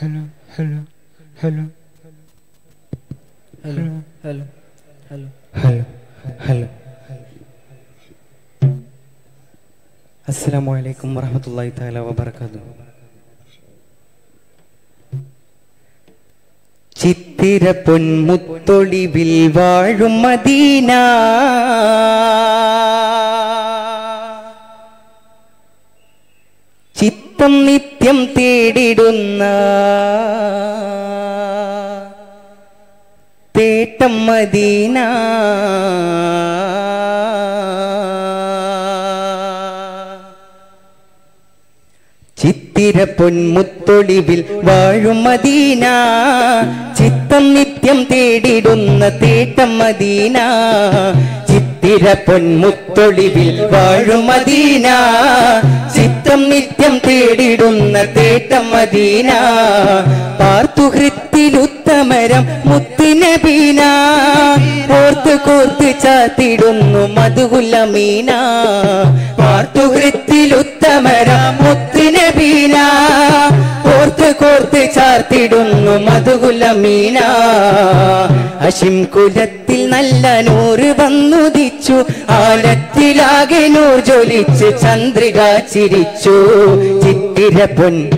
hello, hello, hello, hello, hello, hello, hello, hello. അസ്സലാമു അലൈക്കും വറഹ്മത്തുള്ളാഹി തആല വബറകാതുഹു ചിത്തിര പൊന്മുത്തൊളിവിൽ വാഴും മദീന. ചിത്തം നിത്യം തേടിടുന്ന തേട്ടം മദീന. ചിത്തിര പൊന്മുത്തൊളിവിൽ വാഴും മദീന. ചിത്തം നിത്യം തേടിടുന്ന തേട്ടം മദീന. ചിത്തിര പൊന്മുത്തൊളിവിൽ വാഴും മദീന. ചിത്തം നിത്യം തേടിടുന്ന തേട്ടം മദീന. പാർത്തു ഹൃത്തിലുത്തമരം മുത്തിനബീന. ഓർത്ത് കോർത്ത് ചാത്തിടുന്നു മധുകുലമീന. പാർത്തുഹൃത്തിലുത്തമരം മുത്തിനബീന. ഓർത്ത് കോർത്ത് ചാർത്തിടുന്നു മധുകുലമീന അഷിം കുലത്തിൽ നല്ല നൂറ് വന്നുദിച്ചു. ആലത്തിലാകെ നൂർ ജ്വലിച്ച് ചന്ദ്രിക ചിരിച്ചു. ചിത്തിര പൊൻ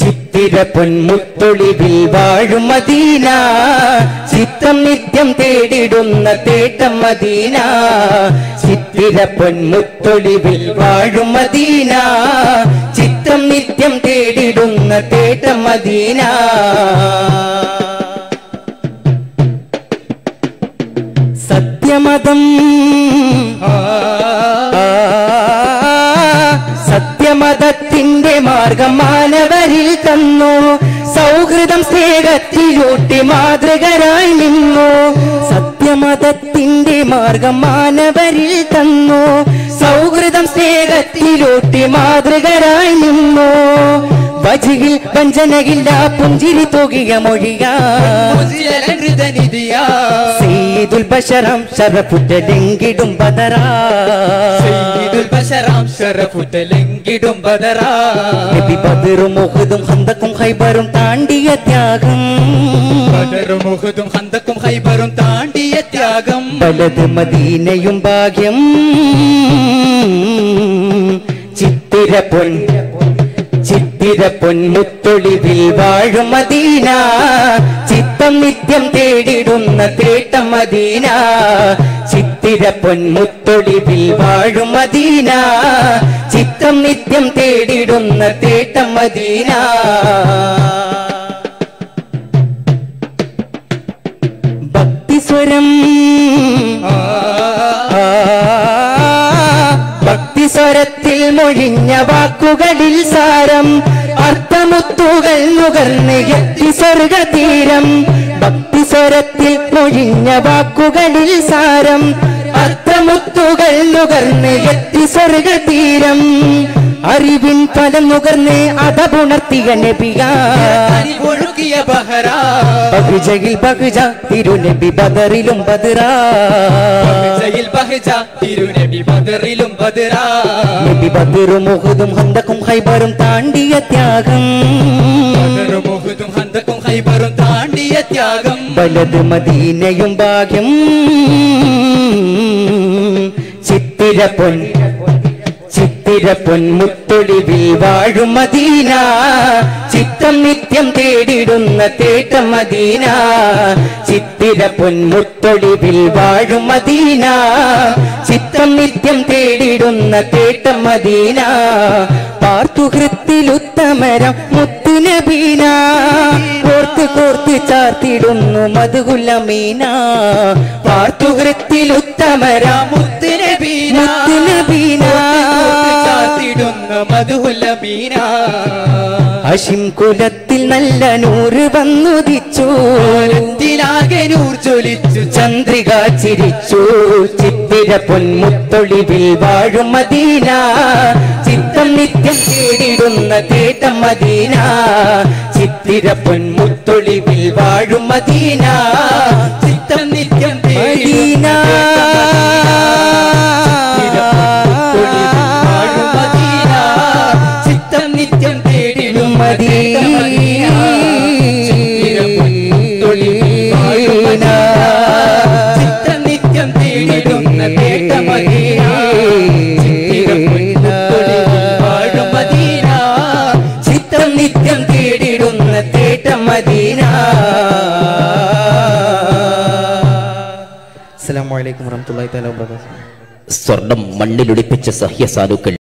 ചിത്തിര പൊൻമുത്തൊളിവിൽ വാഴും മദീന. ചിത്തം നിത്യം തേടിടുന്ന തേട്ടം മദീന. ചിത്തിര പൊൻമുത്തൊളിവിൽ വാഴും മദീന. ചിത്തം നിത്യം തേടിടുന്ന തേട്ടം മദീന. സത്യമതം. സത്യമതത്തിന്റെ മാർഗം മാനവരിൽ തന്നു. സൗഹൃദം സ്നേഹത്തിലൂട്ടി മാതൃകരായി നിന്നു. സത്യമതത്തിന്റെ മാർഗം മാനവരിൽ തന്നു. സൗഹൃദം സ്നേഹത്തിലൂട്ടി മാതൃകരായി നിന്നു. വജിയിൽ വഞ്ചനയില്ല പുഞ്ചിരി തൂകിയ മൊഴിയാ. മുജിലഹൃദനിധിയാ സീദുൽ ബഷറാം ശരഫുറ്റലെങ്കിടും ബദറാ സയ്യിദുൽ ബശറാം ശറഫുറ്റലെങ്കിടും ബദറാ നബി ബദറും ഉഹുദും ഹന്തക്കും ഹൈബറും താണ്ടിയ ത്യാഗം ബദറും ഉഹുദും ഹന്തക്കും ഹൈബറും താണ്ടിയ ത്യാഗം പലത് മദീനയും ഭാഗ്യം ചിത്തിര പൊൻ ചിത്തിര പൊന്മുത്തൊളിവിൽ വാഴും മദീന. ചിത്തം നിത്യം തേടിടുന്ന തേട്ടം മദീന. ചിത്തിര പൊന്മുത്തൊളിവിൽ വാഴും മദീന. ചിത്തം നിത്യം തേടിടുന്ന തേട്ടം മദീന. ഭക്തിസ്വരം. ഭക്തിസ്വരത്തിൽ മൊഴിഞ്ഞ വാക്കുകളിൽ സാരം അർത്ഥമുത്തുകൾ നുകർന്ന് എത്തി സ്വർഗതീരം ഭക്തിസ്വരത്തിൽ മൊഴിഞ്ഞ വാക്കുകളിൽ സാരം അർത്ഥമുത്തുകൾ നുകർന്ന് എത്തി സ്വർഗതീരം അറിവിൻ ഫലം നുകർന്ന് അതപുണർത്തിയ നബിയാ. ഒഴുകിയ ബഹറാ ബഹുജയിൽ ബഹുജ തിരുനബി ബദറിലും ബദറാ ജയിൽ ബഹജ തിരുനബി ബദറിലും ബദറാ നബി ബദറും മുഹുദും ഹന്തക്കും ഹൈബറും താണ്ടിയ ത്യാഗം. ബദറും ഉഹുദും ഹന്തക്കും ഹൈബറും താണ്ടിയ ത്യാഗം. വലത് മദീനയും ഭാഗ്യം. ചിത്തിര പൊൻ ചിത്തിര പൊന്മുത്തൊളിവിൽ വാഴും മദീന. ചിത്തം നിത്യം തേടിടുന്ന തേട്ടം മദീന. ചിത്തിര പൊന്മുത്തൊളിവിൽ വാഴും മദീന. ചിത്തം നിത്യം തേടിടുന്ന തേട്ടം മദീന. പാർത്തുഹൃത്തിലുത്തമരം മുത്തുനബീന. കോർത്ത് കോർത്ത് ചാർത്തിടുന്നു മധുകുലമീന. പാർത്തുഹൃത്തിലുത്തമരം മുത്തുനബീന. മുത്തുനബീന. മധുഹുലമീന അഷിം കുലത്തിൽ നല്ല നൂറ് വന്നുദിച്ചു ത്തിലാകെ നൂർ ചൊലിച്ചു ചന്ദ്രിക ചിരിച്ചു. ചിത്തിര പൊന്മുത്തൊളിവിൽ വാഴും മദീന. ചിത്തം നിത്യം തേടിടുന്ന തേട്ടം മദീന. ചിത്തിര പൊന്മുത്തൊളിവിൽ വാഴും മദീന. അസ്സലാമു അലൈക്കും തആല സ്വർണം മണ്ണിലൊളിപ്പിച്ച സഹ്യ സാധുക്കൾ